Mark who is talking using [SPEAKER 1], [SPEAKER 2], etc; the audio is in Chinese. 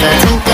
[SPEAKER 1] 的。